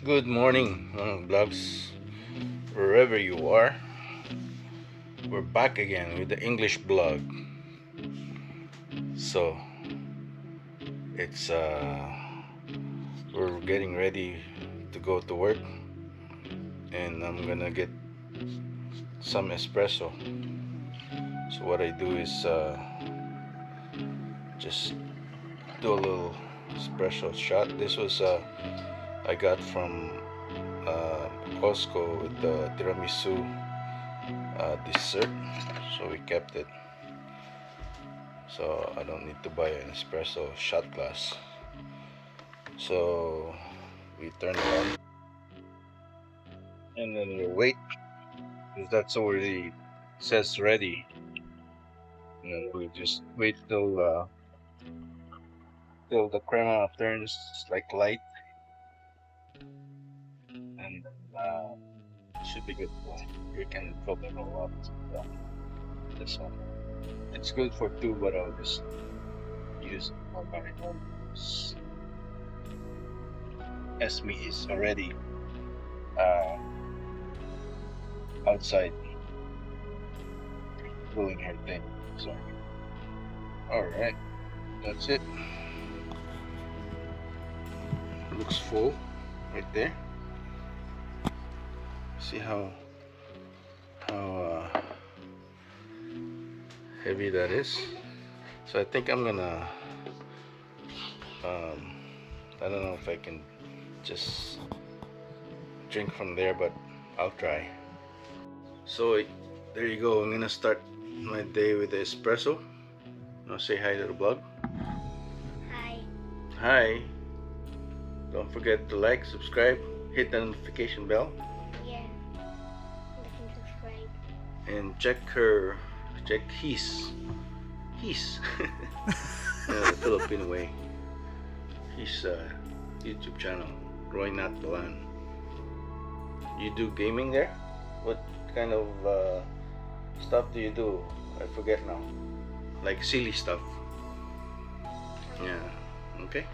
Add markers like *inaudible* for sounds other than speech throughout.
Good morning, mga vlogs, wherever you are. We're back again with the English blog. So, it's uh, we're getting ready to go to work, and I'm gonna get some espresso. So what I do is uh, just do a little espresso shot. This was uh, I got from uh, Costco with the tiramisu uh, dessert, so we kept it. So I don't need to buy an espresso shot glass. So we turn it on, and then we wait because that's already says ready. And we just wait till uh, till the crema turns like light should be good you. Can probably roll up uh, this one. It's good for two but I'll just use own use. Esme is already uh, outside doing her thing so. Alright that's it. Looks full right there see how how uh, heavy that is? So I think I'm gonna um, I don't know if I can just drink from there but I'll try. So there you go. I'm gonna start my day with the espresso. I'll say hi to the blog Hi. hi. Don't forget to like subscribe hit the notification bell and check her check his his uh, the Philippine way. His uh, YouTube channel. Roy Nat Balan you do gaming there? What kind of uh, stuff do you do? I forget now. Like silly stuff. Yeah. Okay.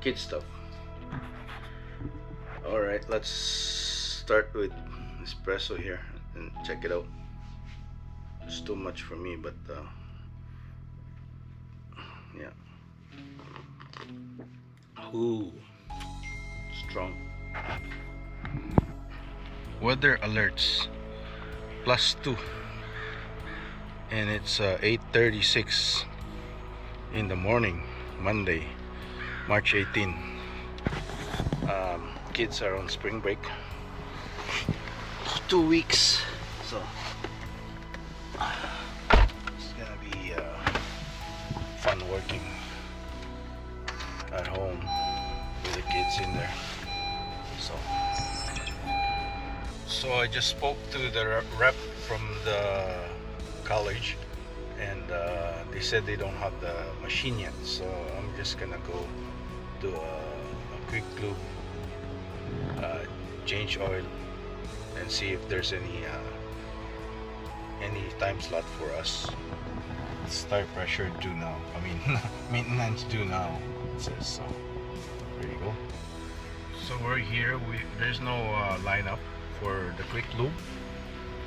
Kid stuff. All right let's start with espresso here and check it out. It's too much for me but uh, yeah. Ooh, strong. Weather alerts. Plus two. And it's uh, 8:36 in the morning Monday March 18 um, kids are on spring break two weeks so. It's gonna be uh, fun working at home with the kids in there so. So I just spoke to the rep from the college and uh, they said they don't have the machine yet so I'm just gonna go do a, a quick lube uh, change oil and see if there's any uh, any time slot for us. Start pressure due now. I mean *laughs* maintenance due now it says so there you go so we're here we there's no uh, lineup for the quick lube,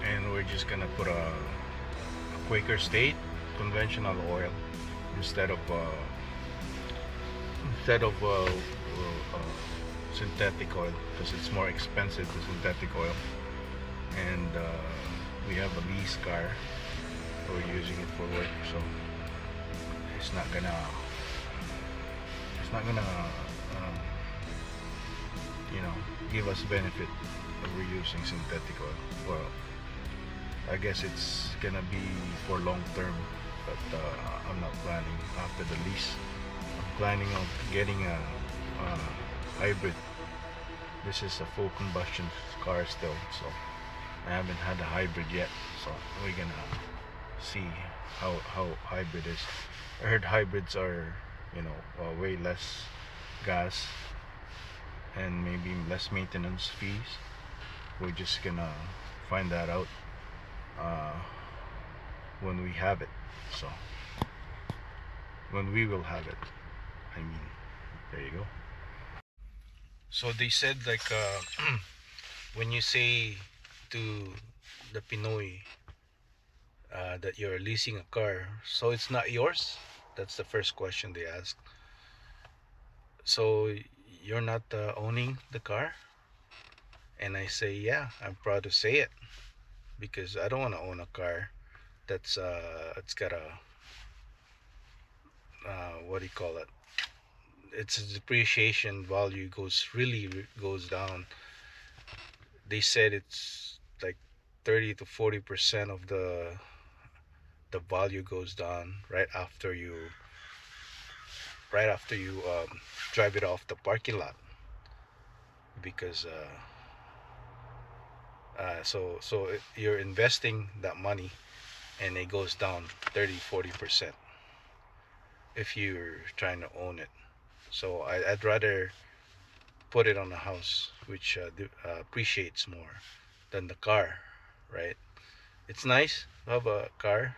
and we're just gonna put a, a Quaker State conventional oil instead of uh, instead of uh, uh, synthetic oil because it's more expensive the synthetic oil and uh, we have a lease car. We're using it for work so it's not gonna it's not gonna um, you know give us benefit that we're using synthetic oil. Well I guess it's gonna be for long term but uh, I'm not planning after the lease. I'm planning on getting a, a hybrid. This is a full combustion car still so I haven't had a hybrid yet so we're gonna see how how hybrid is. I heard hybrids are you know uh, way less gas and maybe less maintenance fees. We're just gonna find that out uh, when we have it so. When we will have it I mean there you go. So they said like uh, *clears throat* when you say to the Pinoy uh, that you're leasing a car, so it's not yours. That's the first question they ask. So you're not uh, owning the car, and I say yeah, I'm proud to say it because I don't want to own a car that's uh, it's got a uh, what do you call it? Its depreciation value goes really goes down. They said it's 30 to 40 percent of the the value goes down right after you right after you um, drive it off the parking lot. Because uh, uh, so so you're investing that money and it goes down 30 40 percent if you're trying to own it. So I, would rather put it on a house which uh, uh, appreciates more than the car right? It's nice have a car.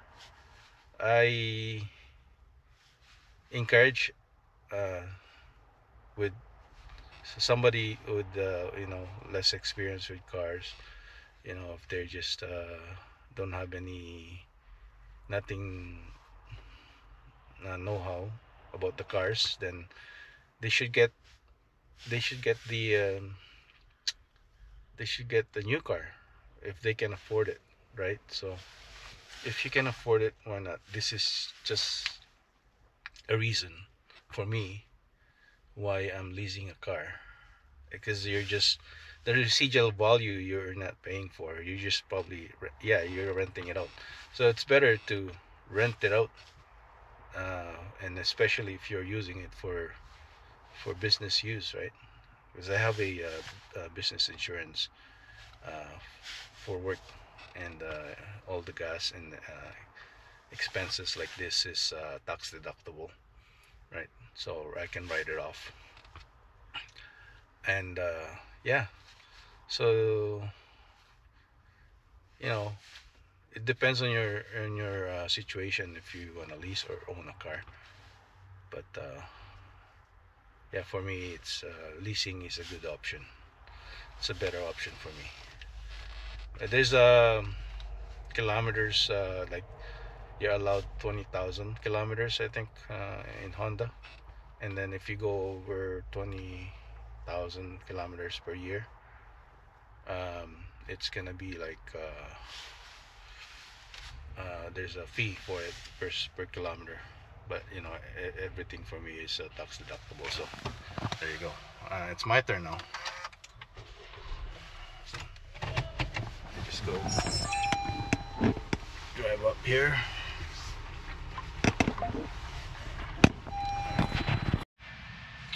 I encourage uh, with somebody with uh, you know less experience with cars you know if they're just uh, don't have any nothing uh, know-how about the cars then they should get they should get the um, they should get the new car if they can afford it right? So if you can afford it why not? This is just a reason for me why I'm leasing a car. Because you're just the residual value you're not paying for you just probably yeah you're renting it out. So it's better to rent it out uh, and especially if you're using it for for business use right? Because I have a, uh, a business insurance. uh, for work and uh, all the gas and uh, expenses like this is uh, tax deductible right? So I can write it off. And yeah. So you know it depends on your on your uh, situation if you want to lease or own a car. But uh, yeah for me it's uh, leasing is a good option. It's a better option for me there's a um, kilometers uh, like you're allowed 20,000 kilometers I think uh, in Honda. And then if you go over 20,000 kilometers per year um, it's gonna be like uh, there's a fee for it per, per kilometer. But you know everything for me is uh, tax deductible so there you go. Uh, it's my turn now just go drive up here.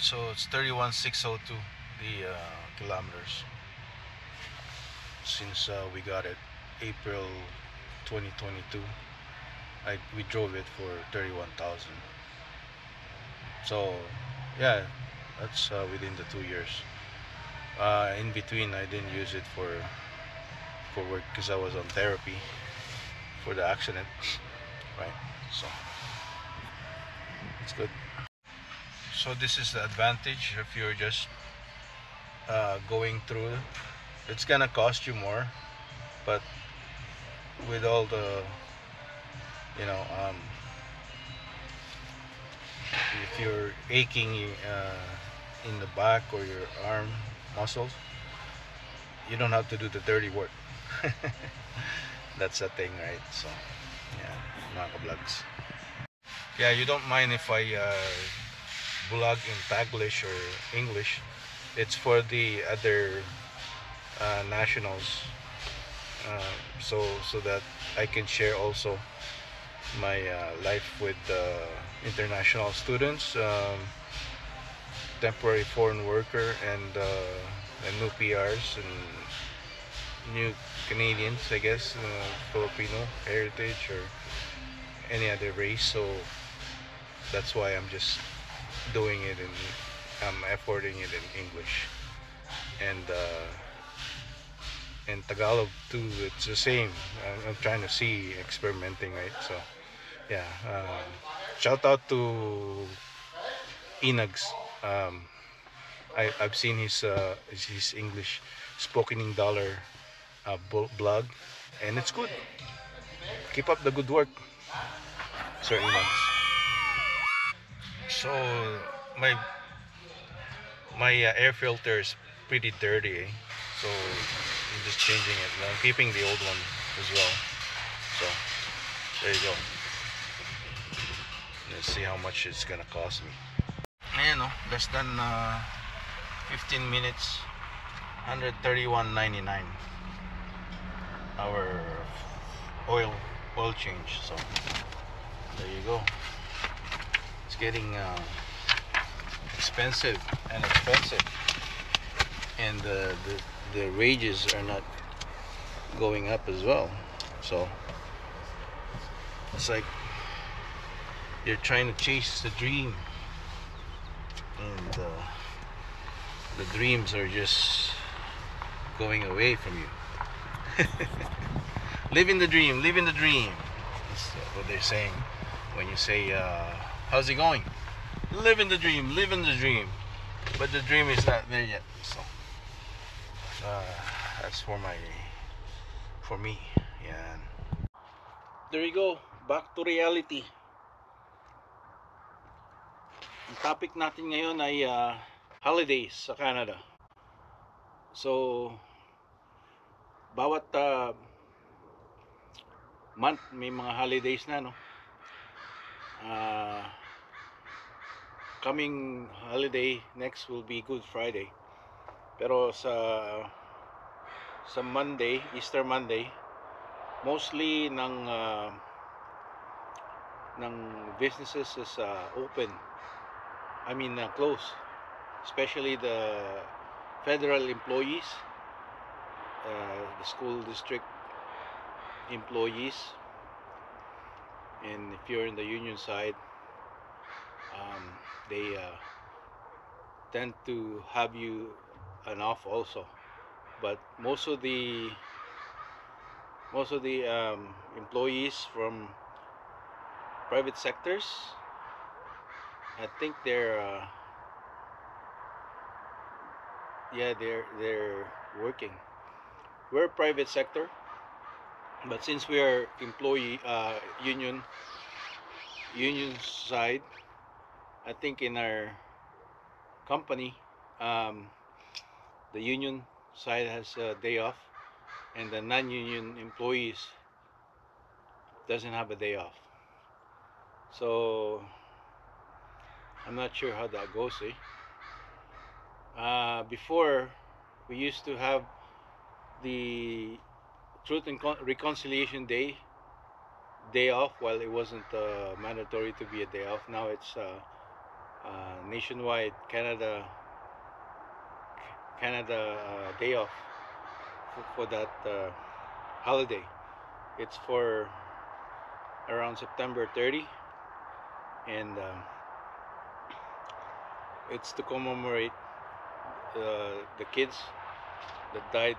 So it's 31602 the uh, kilometers. Since uh, we got it April 2022 I we drove it for 31,000 so yeah that's uh, within the two years. Uh, in between I didn't use it for for work because I was on therapy for the accident right? So it's good. So this is the advantage if you're just uh, going through. It's gonna cost you more but with all the you know um, if you're aching uh, in the back or your arm muscles you don't have to do the dirty work *laughs* that's the thing right? So yeah mga vlogs yeah you don't mind if I uh, vlog in Taglish or English. It's for the other uh, nationals. Uh, so so that I can share also my uh, life with uh, international students um, temporary foreign worker and, uh, and new PRs and new Canadians I guess uh, Filipino heritage or any other race. So that's why I'm just doing it and I'm affording it in English. And in Tagalog too it's the same. I'm, I'm, trying to see experimenting right? So yeah um, shout out to Inags. Um, I, I've seen his uh, his English spokening dollar bo- blog, and it's good. Keep up the good work, Sir. So my my uh, air filter is pretty dirty, eh? so I'm just changing it. I'm keeping the old one as well. So there you go. Let's see how much it's gonna cost me. Ayan oh, less than uh, 15 minutes, 131.99. Our oil oil change. So there you go. It's getting uh, expensive and expensive, and the, the the wages are not going up as well. So it's like you're trying to chase the dream and uh, the dreams are just going away from you *laughs* living the dream living the dream. That's what they're saying when you say uh, how's it going? Living the dream living the dream. But the dream is not there yet so uh, that's for my for me yeah. There you go back to reality. Ang topic natin ngayon ay uh, holidays sa Canada. So bawat uh, month may mga holidays na no? Uh, coming holiday next will be Good Friday. Pero sa sa Monday Easter Monday mostly ng uh, ng businesses is uh, open. I mean uh, close especially the federal employees uh, the school district employees. And if you're in the union side um, they uh, tend to have you an off also. But most of the most of the um, employees from private sectors I think they're uh, yeah they're they're working we're private sector but since we are employee uh, union union side I think in our company um, the union side has a day off and the non-union employees doesn't have a day off so I'm not sure how that goes eh? uh, before we used to have the truth and Con- reconciliation day day off. Well, it wasn't uh, mandatory to be a day off. Now it's uh, uh, nationwide Canada Canada uh, day off for, for that holiday. It's for around September 30 and uh, it's to commemorate uh, the kids that died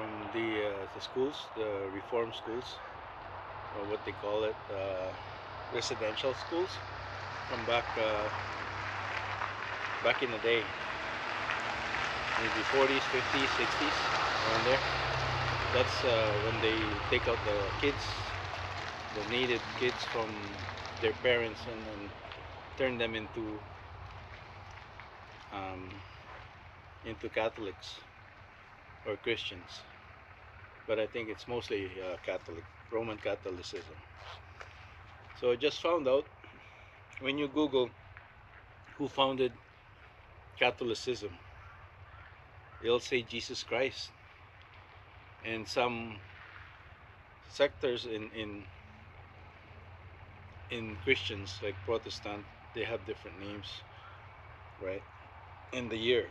from the uh, the schools, the reform schools, or what they call it, uh, residential schools, from back uh, back in the day, maybe 40s, 50s, 60s, around there. That's uh, when they take out the kids, the needed kids from their parents, and, turn them into um, into Catholics or Christians. But I think it's mostly uh, Catholic, Roman Catholicism. So I just found out when you Google who founded Catholicism, it'll say Jesus Christ. And some sectors in, in in Christians like Protestant, they have different names, right? In the year,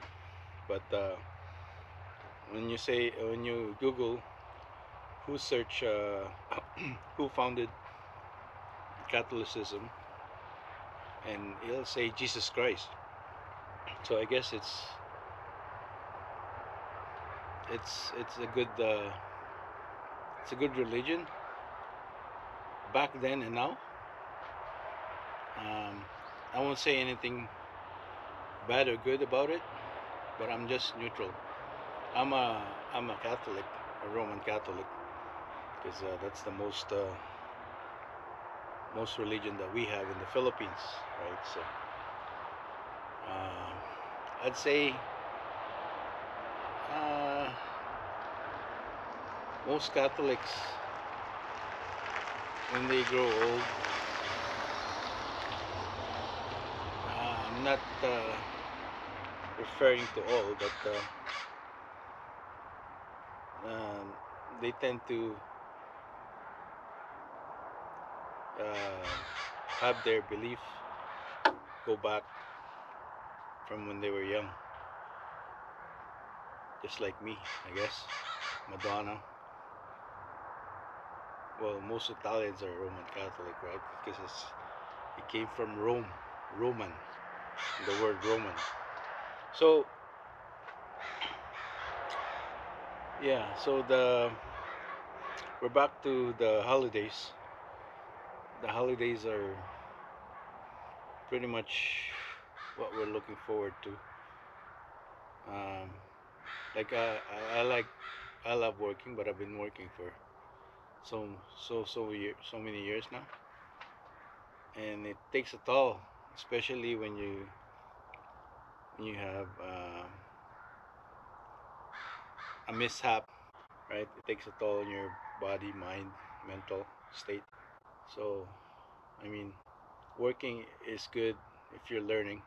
but uh, when you say when you Google who search uh, *clears throat* who founded Catholicism, and it'll say Jesus Christ. So I guess it's it's it's a good uh, it's a good religion back then and now. Um, I won't say anything bad or good about it, but I'm just neutral. I'm a I'm a Catholic, a Roman Catholic, because uh, that's the most uh, most religion that we have in the Philippines, right? So uh, I'd say uh, most Catholics when they grow old. Uh, I'm not uh, referring to all, but um, they tend to uh, have their belief go back from when they were young. Just like me, I guess. Madonna. Well, most Italians are Roman Catholic, right? Because it's, it came from Rome, Roman, the word Roman. So, yeah, so the we're back to the holidays. The holidays are pretty much what we're looking forward to. Um, like I, I, I like I love working, but I've been working for so so so year, so many years now, and it takes a toll, especially when you when you have uh, a mishap, right? It takes a toll on your body, mind, mental state. So, I mean, working is good if you're learning,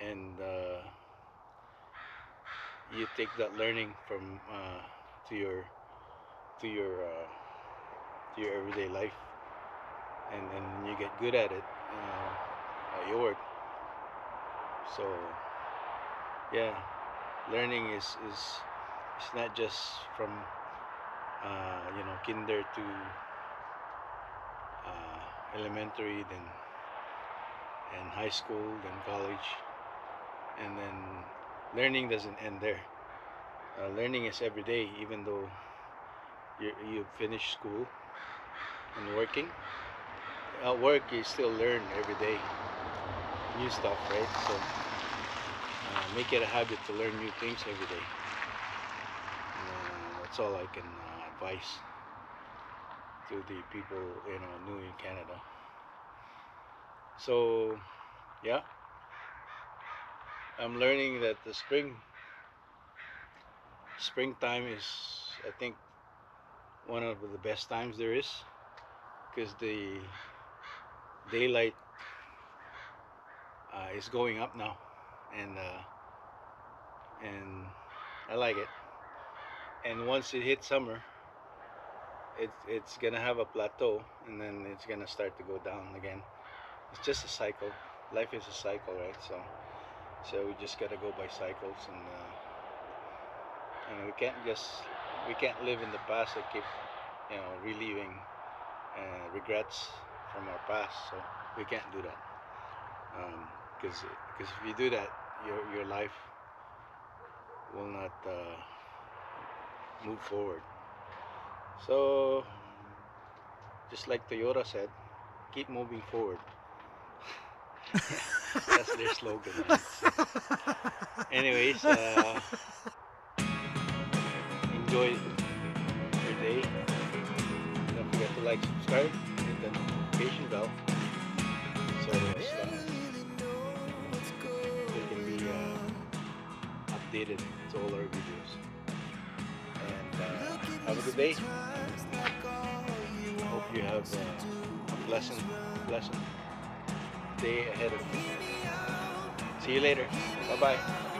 and uh, you take that learning from uh, to your to your uh, to your everyday life, and then you get good at it uh, at your work. So yeah, learning is is it's not just from uh, you know kinder to elementary, then and high school, then college, and then learning doesn't end there. Uh, learning is every day, even though you you finish school and working. At work, you still learn every day new stuff, right? So uh, make it a habit to learn new things every day. Uh, that's all I can uh, advise to the people in Canada. So yeah, I'm learning that the spring springtime is I think one of the best times there is because the daylight uh, is going up now. And uh, and I like it. And once it hits summer it, it's gonna have a plateau and then it's gonna start to go down again. It's just a cycle. Life is a cycle right? So so we just gotta go by cycles and uh, and we can't just we can't live in the past and keep you know reliving uh, regrets from our past. So we can't do that. Because um, because if you do that your your life will not uh, move forward so just like Toyota said keep moving forward *laughs* that's their slogan anyways uh, enjoy your day. Don't forget to like, subscribe, hit the notification bell so uh, you can be uh, updated to all our videos. Good day. Hope you have uh, a pleasant, pleasant day ahead of you. See you later. Bye bye.